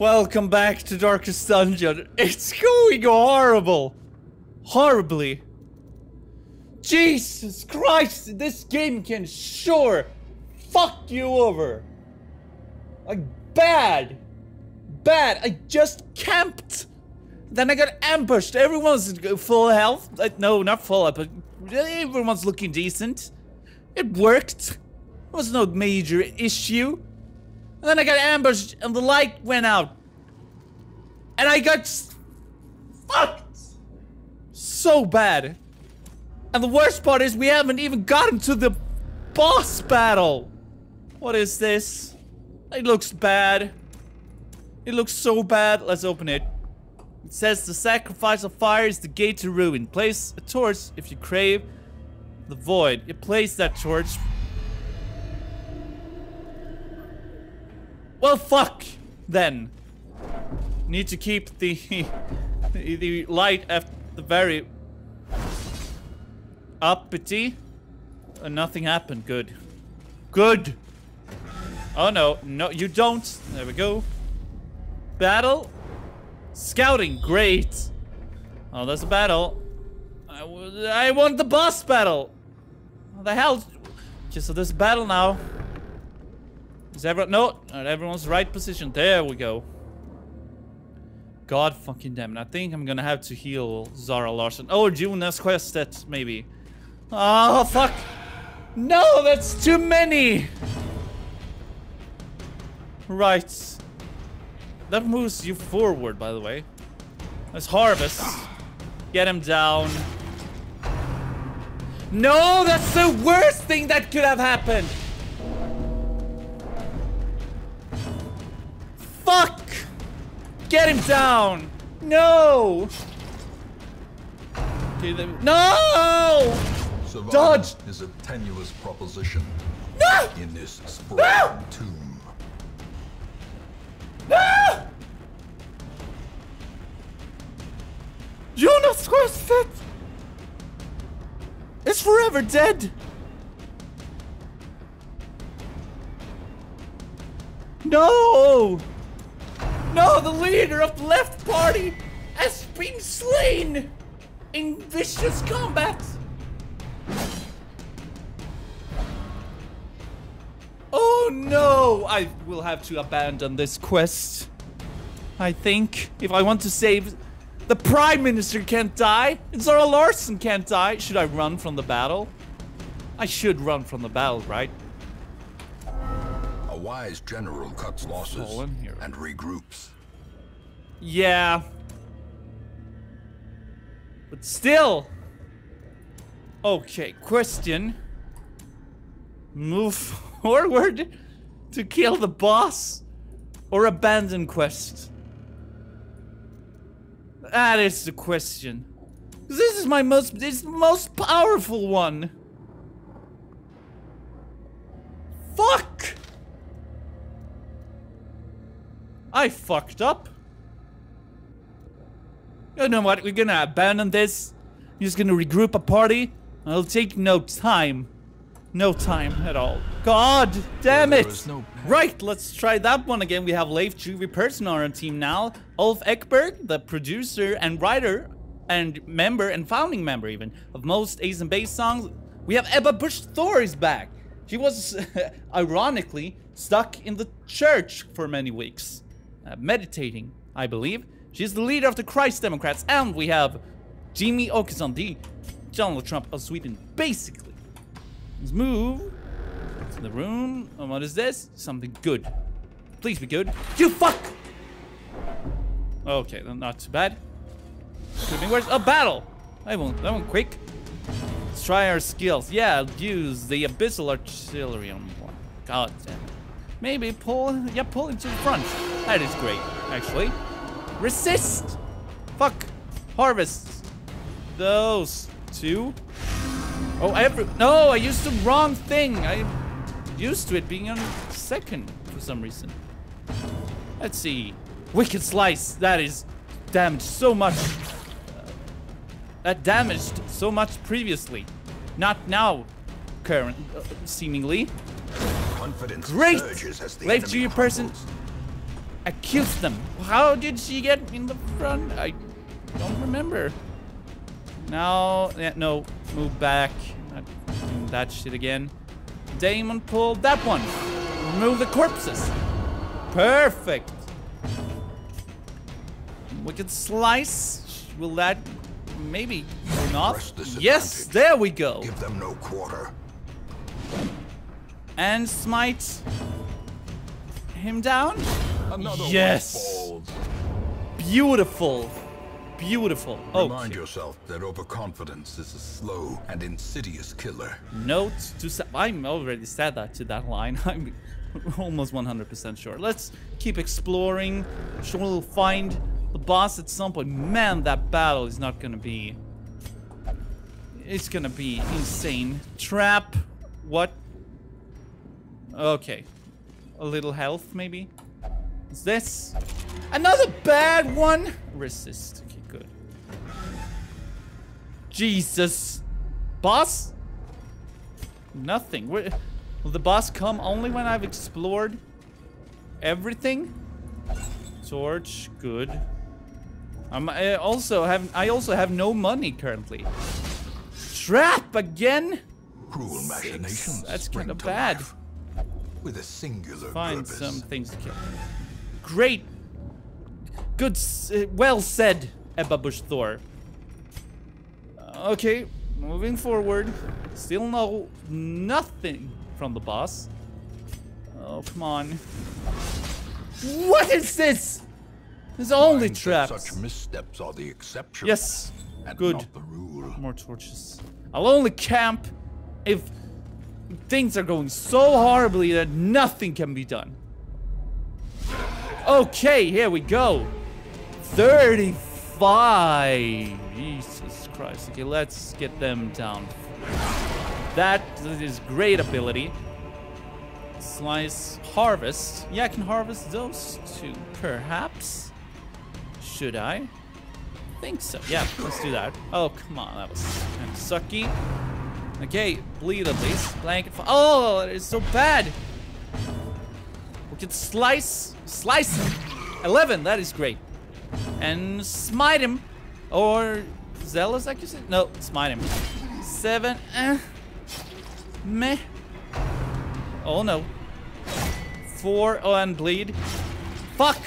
Welcome back to Darkest Dungeon. It's going horrible. Horribly. Jesus Christ, this game can sure fuck you over. Like, bad. Bad. I just camped. Then I got ambushed. Everyone's full health. Like, no, not full health, but everyone's looking decent. It worked. There was no major issue. And then I got ambushed and the light went out. And I got fucked so bad. And the worst part is we haven't even gotten to the boss battle. What is this? It looks bad. It looks so bad. Let's open it. It says the sacrifice of fire is the gate to ruin. Place a torch if you crave the void. You place that torch. Well, fuck, then. Need to keep the, the, the light at the very uppity. And nothing happened. Good. Good. Oh no, no, you don't. There we go. Battle. Scouting, great. Oh, there's a battle. I, I want the boss battle. What the hell? Just so there's battle now. Is everyone? No, everyone's right position. There we go. God fucking damn it. I think I'm gonna have to heal Zara Larsson. Oh, Jonas Sjöstedt, maybe. Oh, fuck. No, that's too many. Right. That moves you forward, by the way. Let's harvest. Get him down. No, that's the worst thing that could have happened. Fuck! Get him down! No! No! Survival Dodge! is a tenuous proposition No! in this sprawling tomb. No! Jonas Sjöstedt is forever dead. No! No, the leader of the left party has been slain in vicious combat. Oh no! I will have to abandon this quest. I think if I want to save the Prime Minister can't die, and Zara Larsson can't die. Should I run from the battle? I should run from the battle, right? A wise general cuts losses and regroups. Yeah. But still. Okay, question. Move forward to kill the boss or abandon quest? That is the question. This is my most this the most powerful one. Fuck! I fucked up. You know what? We're gonna abandon this. We're just gonna regroup a party. It'll take no time. No time at all. God damn it! no right, let's try that one again. We have Leif GW Persson on our team now. Ulf Ekberg, the producer and writer and member and founding member even of most Ace of Base songs. We have Ebba Busch Thor is back. She was ironically stuck in the church for many weeks, uh, meditating, I believe. She's the leader of the Christ Democrats, and we have Jimmy Åkesson, the Donald Trump of Sweden, basically. Let's move to the room. And what is this? Something good. Please be good. You fuck! Okay, not too bad. Could be worse. A battle! I won't. That went quick. Let's try our skills. Yeah, use the abyssal artillery on one. God damn it. Maybe pull. Yeah, pull him to the front. That is great, actually. Resist! Fuck. Harvest. Those two. Oh, every. No, I used the wrong thing. I used to it being on second for some reason. Let's see. Wicked Slice. That is damaged so much. Uh, that damaged so much previously. Not now, current, uh, seemingly. Confidence Great! surges as the Leif enemy Junior person. Crumbles. accuse them. How did she get in the front? I don't remember. Now, yeah, no, move back. Not doing that shit again. Damon pulled that one. Remove the corpses. Perfect. We Wicked slice. Will that maybe off? Press Yes, there we go. Give them no quarter. And smite him down. Another Yes. Beautiful. Beautiful. Remind Okay. yourself that overconfidence is a slow and insidious killer. Note to I'm already said that to that line. I'm almost 100% sure. Let's keep exploring. Sure we'll find the boss at some point. Man, that battle is not gonna be... It's gonna be insane. Trap. What? Okay. A little health, maybe? Is this? Another bad one? Resist. Okay, good. Jesus. Boss? Nothing. Where, will the boss come only when I've explored everything? Torch, good. Um, I also have I also have no money currently. Trap again? Cruel machinations. That's kinda bad. life With a singular Find purpose. some things to kill. Great. Good. uh, well said, Ebba Busch Thor. Okay, moving forward. Still no nothing from the boss. Oh come on. What is this? There's only traps. Such missteps are the exception. Yes. and Good. Not the rule. More torches. I'll only camp if things are going so horribly that nothing can be done. Okay, here we go. 35. Jesus Christ. Okay, let's get them down. That is great ability. Slice, harvest. Yeah, I can harvest those two, perhaps. Should I? think so. Yeah, let's do that. Oh, come on. That was kind of sucky. Okay, bleed at least. Blanket. Oh, it is so bad. We slice. Slice him. 11. That is great. And smite him. Or zealous accuracy? No, smite him. 7. Eh. Meh. Oh, no. 4. Oh, and bleed. Fuck.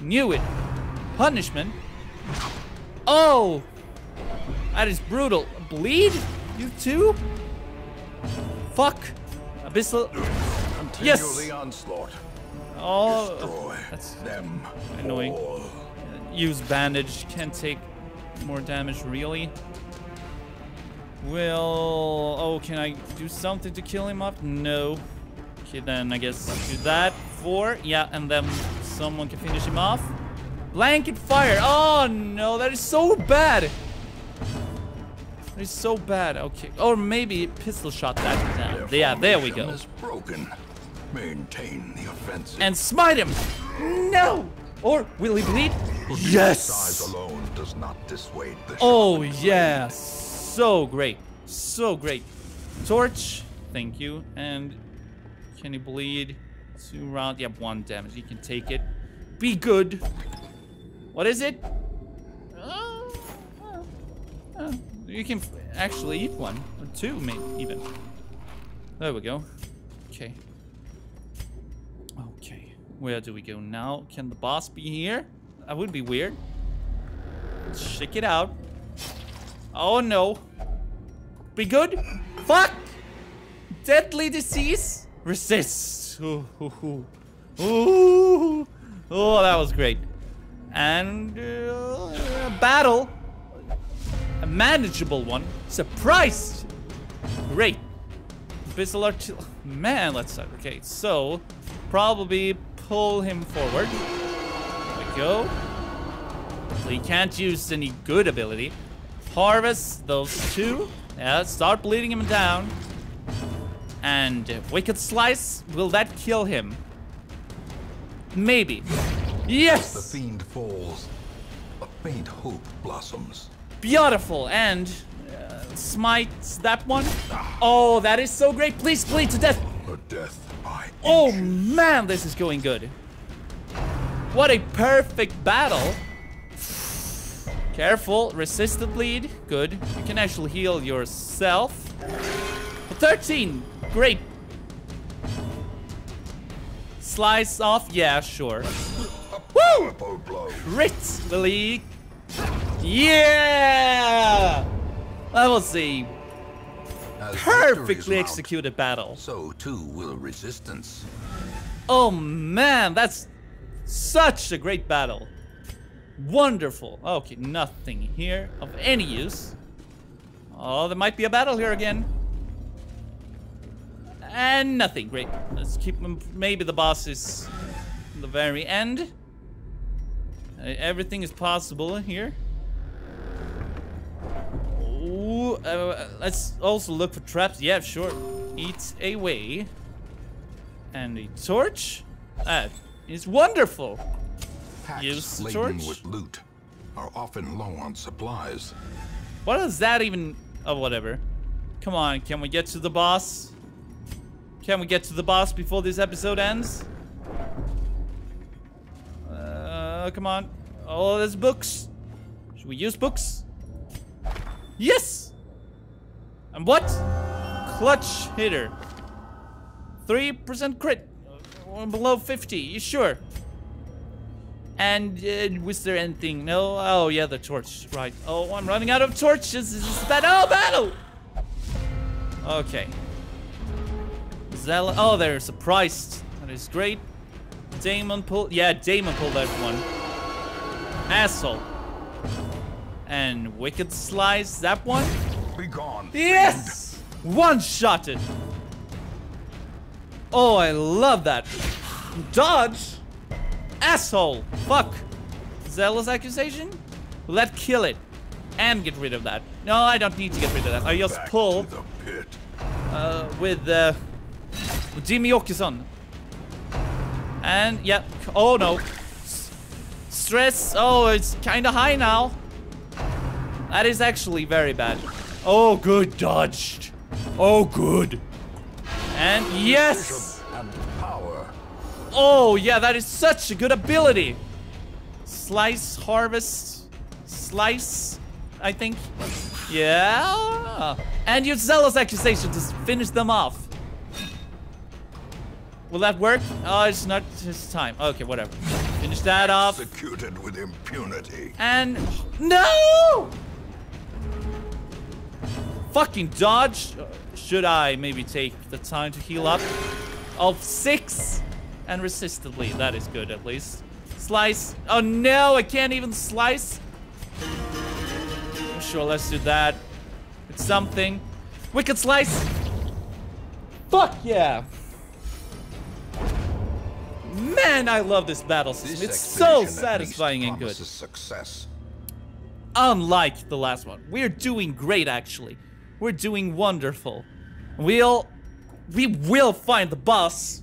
Knew it. Punishment. Oh! That is brutal. Bleed? You too? Fuck. Abyssal. Yes! the onslaught. Oh. Destroy That's them annoying. all. Use bandage. Can't take more damage, really. Will. Oh, can I do something to kill him off? No. Okay, then I guess do that. Four. Yeah, and then someone can finish him off. Blanket fire. Oh, no. That is so bad. That is so bad. Okay. Or maybe pistol shot that down. Yeah, there we go. Is broken. Maintain the offensive. And smite him. No. Or will he bleed? Size Yes. alone does not dissuade the Oh shaman's yeah, so great, so great. Torch, thank you. And can he bleed? Two round, yeah, one damage. He can take it. Be good. What is it? Uh, uh, uh, you can actually eat one or two, maybe even. There we go. Okay. Okay, where do we go now? Can the boss be here? That would be weird. Check it out. Oh no. Be good. Fuck. Deadly disease. Resist. Ooh, ooh, ooh. Ooh. Oh, that was great. And uh, battle. A manageable one. Surprise. Great. Artil. Man, let's. Okay, so probably pull him forward. There we go. So he can't use any good ability. Harvest those two. Yeah, start bleeding him down. And Wicked Slice, will that kill him? Maybe. Yes! The fiend falls. A faint hope blossoms. Beautiful. And uh, smites that one. Oh, that is so great. Please bleed to death. A death Oh man, this is going good. What a perfect battle. Careful, resisted bleed. Good. You can actually heal yourself. 13. Great. Slice off. Yeah, sure. Woo! Crit, Lily. Yeah! Level C. As victories Perfectly executed battle. So too will resistance. Oh man, that's such a great battle. Wonderful. Okay, nothing here of any use. Oh, there might be a battle here again. And nothing. Great. Let's keep them. Maybe the boss is the very end. Uh, everything is possible here. Uh, let's also look for traps. Yeah, sure. Eat away. And a torch. That is wonderful. Packs Use the laden torch? with loot are often low on supplies. What does that even... Oh, whatever. Come on, can we get to the boss? Can we get to the boss before this episode ends? Uh, come on. Oh, there's books. Should we use books? Yes! And what? Clutch hitter. 3% crit. Below 50, you sure? And uh, was there anything? No? Oh, yeah, the torch. Right. Oh, I'm running out of torches. This is bad. Oh, battle! Okay. Zella. Oh, they're surprised. That is great. Damon pulled. Yeah, Damon pulled that one. Asshole. And Wicked Slice. That one? Be gone. Yes! One shotted. Oh, I love that. Dodge? Asshole. Fuck. Zealous accusation? That kill it? And get rid of that. No, I don't need to get rid of that. I just Back pull to the pit. uh, with, uh, with Jimmy Åkesson. And, yeah. Oh, no. S- Stress. Oh, it's kind of high now. That is actually very bad. Oh, good. Dodged. Oh, good. And yes! Oh, yeah, that is such a good ability. Slice, harvest, slice, I think. Yeah. And use Zealous Accusation to finish them off. Will that work? Oh, it's not his time. Okay, whatever. Finish that off. Executed with impunity. And no! Fucking dodge. Should I maybe take the time to heal up? Of six and resistedly. That is good at least. Slice. Oh no, I can't even slice. Sure, let's do that. It's something. Wicked slice. Fuck yeah. Man, I love this battle system. This It's so expedition at least satisfying and good. Success. unlike the last one. We're doing great, actually. We're doing wonderful. We'll, we will find the boss,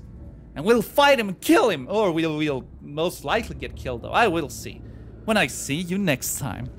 and we'll fight him and kill him, or we'll, we'll most likely get killed. Though I will see. When I see you next time.